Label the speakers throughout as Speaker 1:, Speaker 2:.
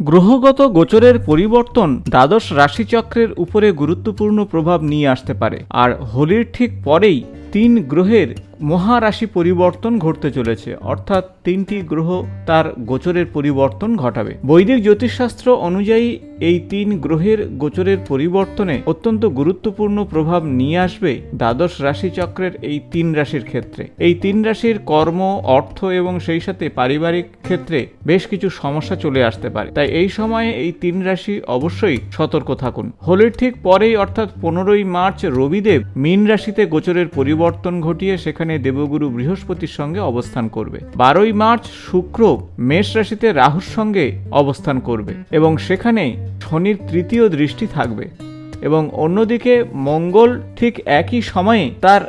Speaker 1: গ্রহগত গোচরের পরিবর্তন দ্বাদশ রাশিচক্রের উপরে গুরুত্বপূর্ণ প্রভাব নিয়ে আসতে পারে। আর হোলির ঠিক পরেই তিন গ্রহের মহারাশি পরিবর্তন ঘটতে চলেছে। অর্থাৎ তিনটি গ্রহ তার গোচরের পরিবর্তন ঘটাবে। বৈদিক জ্যোতিষশাস্ত্র অনুযায়ী এই তিন গ্রহের গোচরের পরিবর্তনে অত্যন্ত গুরুত্বপূর্ণ প্রভাব নিয়ে আসবে দ্বাদশ রাশিচক্রের এই তিন রাশির ক্ষেত্রে। এই তিন রাশির কর্ম, অর্থ এবং সেই সাথে পারিবারিক ক্ষেত্রে বেশ কিছু সমস্যা চলে আসতে পারে। তাই এই সময়ে এই তিন রাশি অবশ্যই সতর্ক থাকুন। হোলির ঠিক পরেই অর্থাৎ পনেরোই মার্চ রবিদেব মীন রাশিতে গোচরের পরিবর্তন ঘটিয়ে সেখানে দেবগুরু বৃহস্পতির সঙ্গে অবস্থান করবে। বারোই মার্চ শুক্র মেষ রাশিতে রাহুর সঙ্গে অবস্থান করবে এবং সেখানে শনির তৃতীয় দৃষ্টি থাকবে এবং অন্যদিকে মঙ্গল ঠিক একই সময়ে তার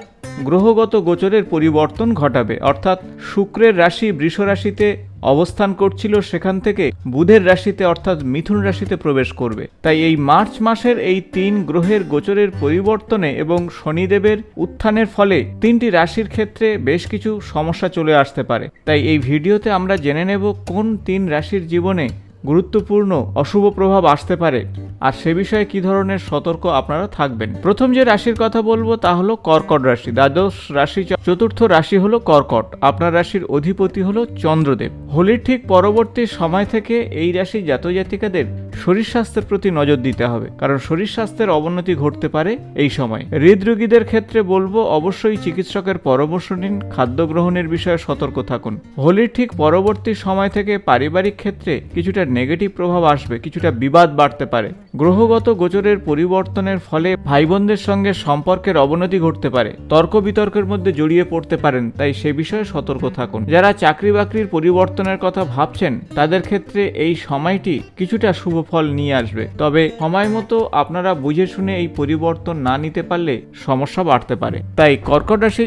Speaker 1: গ্রহগত গোচরের পরিবর্তন ঘটাবে। অর্থাৎ শুক্রের রাশি বৃষ রাশিতে অবস্থান করছিল সেখান থেকে বুধের রাশিতে অর্থাৎ মিথুন রাশিতে প্রবেশ করবে। তাই এই মার্চ মাসের এই তিন গ্রহের গোচরের পরিবর্তনে এবং শনিদেবের উত্থানের ফলে তিনটি রাশির ক্ষেত্রে বেশ কিছু সমস্যা চলে আসতে পারে। তাই এই ভিডিওতে আমরা জেনে নেব কোন তিন রাশির জীবনে গুরুত্বপূর্ণ, অশুভ প্রভাব আসতে পারে। আর সে বিষয়ে কি ধরনের সতর্ক আপনারা থাকবেন? প্রথম যে রাশির কথা বলব তা হলো কর্কট রাশি। দ্বাদশ রাশি চতুর্থ রাশি হলো কর্কট। আপনার রাশির অধিপতি হলো চন্দ্রদেব। হোলির ঠিক পরবর্তী সময় থেকে এই রাশি জাতজাতিকাদের শরীর স্বাস্থ্যের প্রতি নজর দিতে হবে। কারণ শরীর স্বাস্থ্যের অবনতি ঘটতে পারে এই সময়। হৃদরোগীদের ক্ষেত্রে বলব অবশ্যই চিকিৎসকের পরামর্শ নিন, খাদ্য গ্রহণের বিষয়ে সতর্ক থাকুন। হোলির ঠিক পরবর্তী সময় থেকে পারিবারিক ক্ষেত্রে কিছুটা নেগেটিভ প্রভাব আসবে, কিছুটা বিবাদ বাড়তে পারে। গ্রহগত গোচরের পরিবর্তনের ফলে ভাই বোনদের সঙ্গে সম্পর্কের অবনতি ঘটতে পারে। তর্ক বিতর্কের মধ্যে জড়িয়ে পড়তে পারেন, তাই সে বিষয়ে সতর্ক থাকুন। যারা চাকরি বাকরির পরিবর্তনের কথা ভাবছেন, তাদের ক্ষেত্রে এই সময়টি কিছুটা শুভ ফল নিয়ে আসবে। তবে সময় মতো আপনারা বুঝে শুনে এই পরিবর্তন না নিতে পারলে সমস্যা বাড়তে পারে। তাই কর্কট রাশি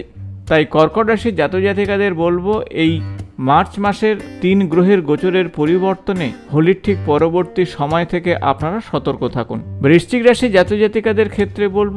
Speaker 1: তাই কর্কট রাশির জাতজাতিকাদের বলব, এই মার্চ মাসের তিন গ্রহের গোচরের পরিবর্তনে হোলির ঠিক পরবর্তী সময় থেকে আপনারা সতর্ক থাকুন। বৃশ্চিক রাশি জাতজাতিকাদের ক্ষেত্রে বলব,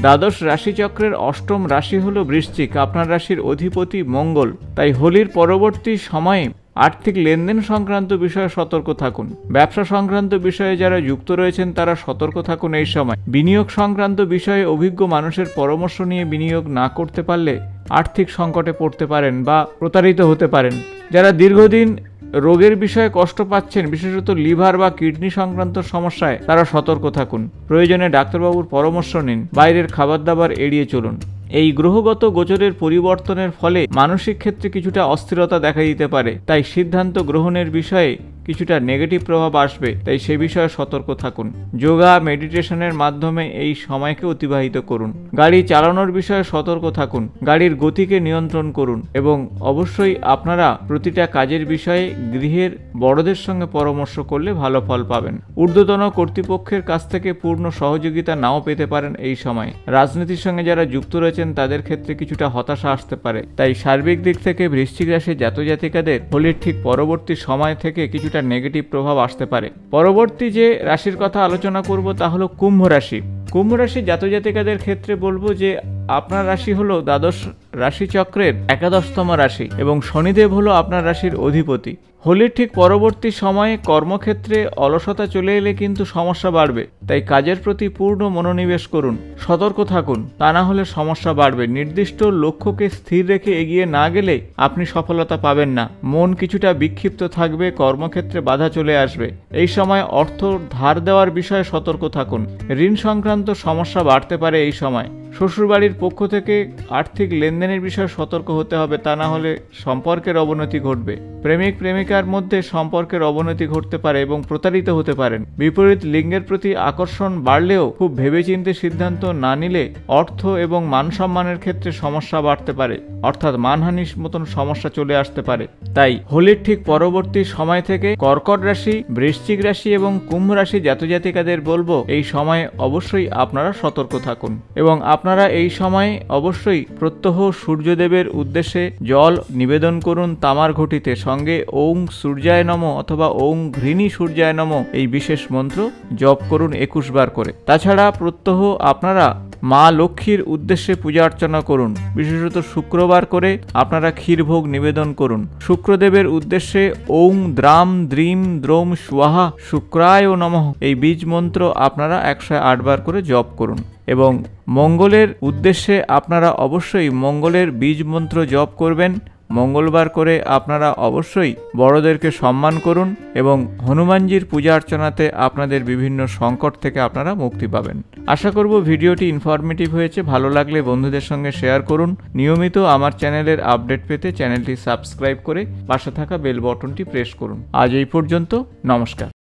Speaker 1: দ্বাদশ রাশিচক্রের অষ্টম রাশি হল বৃশ্চিক, আপনার রাশির অধিপতি মঙ্গল। তাই হোলির পরবর্তী সময়ে আর্থিক লেনদেন সংক্রান্ত বিষয়ে সতর্ক থাকুন। ব্যবসা সংক্রান্ত বিষয়ে যারা যুক্ত রয়েছেন, তারা সতর্ক থাকুন এই সময়। বিনিয়োগ সংক্রান্ত বিষয়ে অভিজ্ঞ মানুষের পরামর্শ নিয়ে বিনিয়োগ না করতে পারলে আর্থিক সংকটে পড়তে পারেন বা প্রতারিত হতে পারেন। যারা দীর্ঘদিন রোগের বিষয়ে কষ্ট পাচ্ছেন, বিশেষত লিভার বা কিডনি সংক্রান্ত সমস্যায়, তারা সতর্ক থাকুন। প্রয়োজনে ডাক্তারবাবুর পরামর্শ নিন। বাইরের খাবার দাবার এড়িয়ে চলুন। এই গ্রহগত গোচরের পরিবর্তনের ফলে মানসিক ক্ষেত্রে কিছুটা অস্থিরতা দেখা দিতে পারে। তাই সিদ্ধান্ত গ্রহণের বিষয়ে কিছুটা নেগেটিভ প্রভাব আসবে, তাই সে বিষয়ে সতর্ক থাকুন। যোগা মেডিটেশনের মাধ্যমে এই সময়কে অতিবাহিত করুন। গাড়ি চালানোর বিষয়ে সতর্ক থাকুন। গাড়ির গতিকে নিয়ন্ত্রণ করুন এবং অবশ্যই আপনারা প্রতিটা কাজের বিষয়ে গৃহের বড়দের সঙ্গে পরামর্শ করলে ভালো ফল পাবেন। ঊর্ধ্বতন কর্তৃপক্ষের কাছ থেকে পূর্ণ সহযোগিতা নাও পেতে পারেন এই সময়। রাজনীতির সঙ্গে যারা যুক্ত রয়েছেন, তাদের ক্ষেত্রে কিছুটা হতাশা আসতে পারে। তাই সার্বিক দিক থেকে বৃশ্চিক রাশির জাতজাতিকাদের হোলির ঠিক পরবর্তী সময় থেকে কিছুটা একটা নেগেটিভ প্রভাব আসতে পারে। পরবর্তী যে রাশির কথা আলোচনা করব তা হলো কুম্ভ রাশি। কুম্ভ রাশি জাতজাতিকাদের ক্ষেত্রে বলব যে আপনার রাশি হলো দ্বাদশ রাশিচক্রের একাদশতম রাশি এবং শনিদেব হলো আপনার রাশির অধিপতি। হোলির ঠিক পরবর্তী সময়ে কর্মক্ষেত্রে অলসতা চলে এলে কিন্তু সমস্যা বাড়বে, তাই কাজের প্রতি পূর্ণ মনোনিবেশ করুন, সতর্ক থাকুন, তা না হলে সমস্যা বাড়বে। নির্দিষ্ট লক্ষ্যকে স্থির রেখে এগিয়ে না গেলে আপনি সফলতা পাবেন না। মন কিছুটা বিক্ষিপ্ত থাকবে, কর্মক্ষেত্রে বাধা চলে আসবে। এই সময় অর্থ ধার দেওয়ার বিষয়ে সতর্ক থাকুন। ঋণ সংক্রান্ত সমস্যা বাড়তে পারে এই সময়। শ্বশুরবাড়ির পক্ষ থেকে আর্থিক লেনদেনের বিষয়ে সতর্ক হতে হবে, তা না হলে সম্পর্কের অবনতি ঘটবে। প্রেমিক প্রেমিকার মধ্যে সম্পর্কের অবনতি ঘটতে পারে এবং প্রতারিত হতে পারেন। বিপরীত লিঙ্গের প্রতি আকর্ষণ বাড়লেও খুব ভেবেচিন্তে সিদ্ধান্ত না নিলে অর্থ এবং মান সম্মানের ক্ষেত্রে সমস্যা বাড়তে পারে, অর্থাৎ মানহানির মতন সমস্যা চলে আসতে পারে। তাই হোলির ঠিক পরবর্তী সময় থেকে কর্কট রাশি, বৃশ্চিক রাশি এবং কুম্ভ রাশি জাতজাতিকাদের বলব, এই সময়ে অবশ্যই আপনারা সতর্ক থাকুন এবং আপনার আপনারা এই সময় অবশ্যই প্রত্যহ সূর্যদেবের উদ্দেশ্যে জল নিবেদন করুন তামার ঘটিতে। সঙ্গে ওং সূর্যায় নম অথবা ওং ঘৃণী সূর্যায় নম এই বিশেষ মন্ত্র জপ করুন একুশ বার করে। তাছাড়া প্রত্যহ আপনারা মা লক্ষ্মীর উদ্দেশ্যে পূজা অর্চনা করুন। বিশেষত শুক্রবার করে আপনারা ক্ষীরভোগ নিবেদন করুন। শুক্রদেবের উদ্দেশ্যে ওং দ্রাম দ্রিম দ্রোম সুয়াহা শুক্রায় ও নমঃ এই বীজ মন্ত্র আপনারা একশো আটবার করে জপ করুন। এবং মঙ্গলের উদ্দেশ্যে আপনারা অবশ্যই মঙ্গলের বীজ মন্ত্র জপ করবেন। মঙ্গলবার করে আপনারা অবশ্যই বড়দেরকে সম্মান করুন এবং হনুমানজির পূজা অর্চনাতে আপনাদের বিভিন্ন সংকট থেকে আপনারা মুক্তি পাবেন। আশা করব ভিডিওটি ইনফরমেটিভ হয়েছে। ভালো লাগলে বন্ধুদের সঙ্গে শেয়ার করুন। নিয়মিত আমার চ্যানেলের আপডেট পেতে চ্যানেলটি সাবস্ক্রাইব করে পাশে থাকা বেল বটনটি প্রেস করুন। আজ এই পর্যন্ত, নমস্কার।